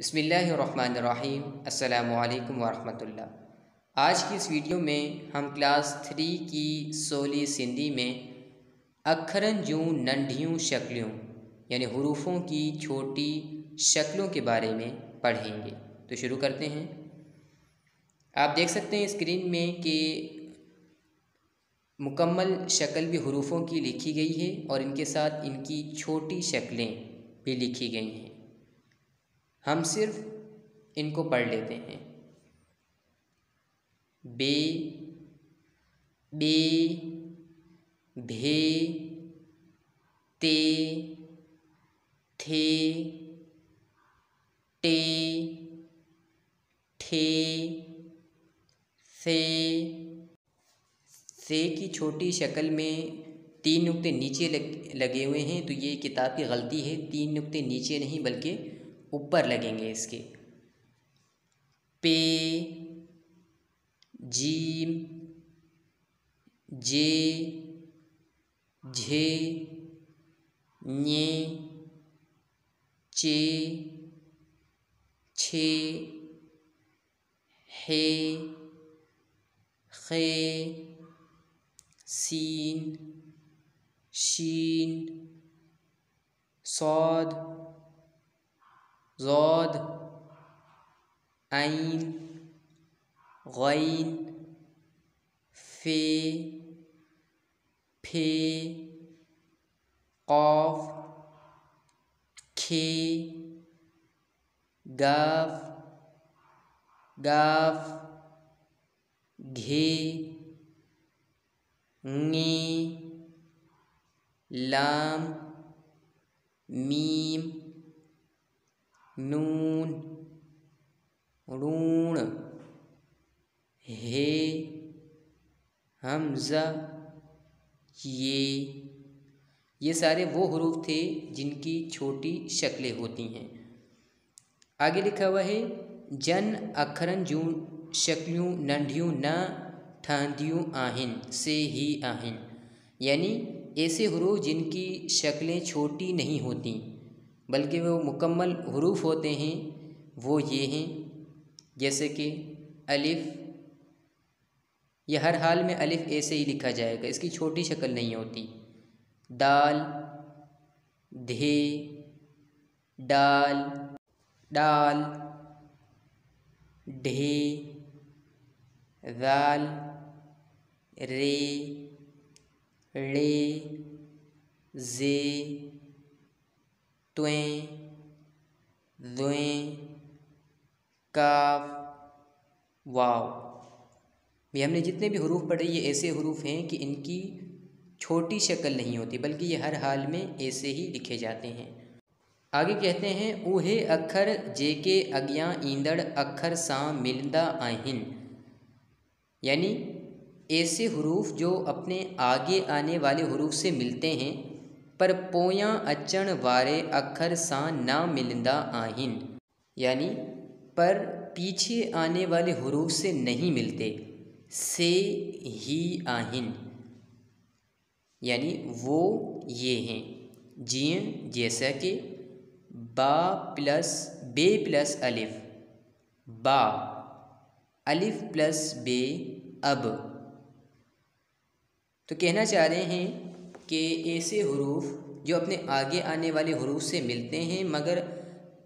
बसमीम अल्लाम वरहमतुल्लाह। आज की इस वीडियो में हम क्लास थ्री की सोली सिंधी में अखरन जूँ नंढियों शक्लों, यानी हरूफों की छोटी शक्लों के बारे में पढ़ेंगे। तो शुरू करते हैं। आप देख सकते हैं स्क्रीन में कि मुकम्मल शक्ल भी हरूफों की लिखी गई है और इनके साथ इनकी छोटी शक्लें भी लिखी गई हैं। हम सिर्फ़ इनको पढ़ लेते हैं। बे बे, भे, ते, थे, टे ठे से। से की छोटी शक्ल में तीन नुक्ते नीचे लग, लगे हुए हैं तो ये किताब की गलती है। तीन नुक्ते नीचे नहीं, बल्कि ऊपर लगेंगे इसके। पे, जीम, जे, झे ने चे, छे, हे, खे, सीन, शीन, सौद Zod Ain Ghain Fe Pe Qaf Ke Gav Gav Ghe Nge Lam Meme नून रून हे, हमज़ा, ये ये सारे वो हरूफ थे जिनकी छोटी शक्लें होती हैं। आगे लिखा हुआ है, जन अखरन जूं शक्लियों, नंढियों, न ठंडियों आहिन, से ही आहिन। यानी ऐसे हरूफ जिनकी शक्लें छोटी नहीं होती। बल्कि वो मुकम्मल हरूफ होते हैं, वो ये हैं, जैसे कि अलिफ़, ये हर हाल में अलिफ़ ऐसे ही लिखा जाएगा, इसकी छोटी शक्ल नहीं होती। दाल, धे, डाल डाल, ढे दाल रे रे जे त्वें द्वें काफ, वाव। ये हमने जितने भी हरूफ पढ़े, ये ऐसे हरूफ हैं कि इनकी छोटी शक्ल नहीं होती, बल्कि ये हर हाल में ऐसे ही लिखे जाते हैं। आगे कहते हैं, ऊहे अखर जेके अज्ञा ईंदड़ अखर सा मिलदा आहिन। यानी ऐसे हरूफ जो अपने आगे आने वाले हरूफ से मिलते हैं पर पोयां अचण वारे अखर सां ना मिलंदा आहिन। यानी, पर पीछे आने वाले हरूफ से नहीं मिलते, से ही आहिन। यानी, वो ये हैं जिए जैसा कि बा प्लस बे प्लस अलिफ, बा, अलिफ प्लस बे, अब। तो कहना चाह रहे हैं कि ऐसे हरूफ जो अपने आगे आने वाले हरूफ से मिलते हैं, मगर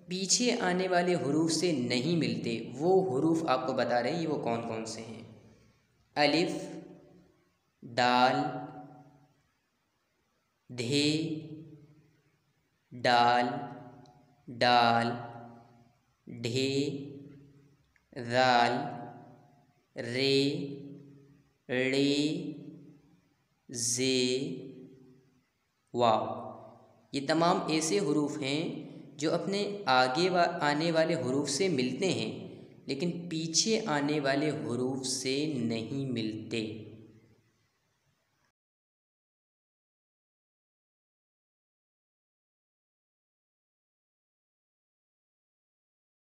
पीछे आने वाले हरूफ से नहीं मिलते, वो हरूफ आपको बता रहे हैं वो कौन कौन से हैं? अलिफ, दाल, धे डाल डाल ढे दाल, रे रे जे वाव ये तमाम ऐसे हरूफ हैं जो अपने आगे वा, आने वाले हरूफ से मिलते हैं, लेकिन पीछे आने वाले हरूफ से नहीं मिलते।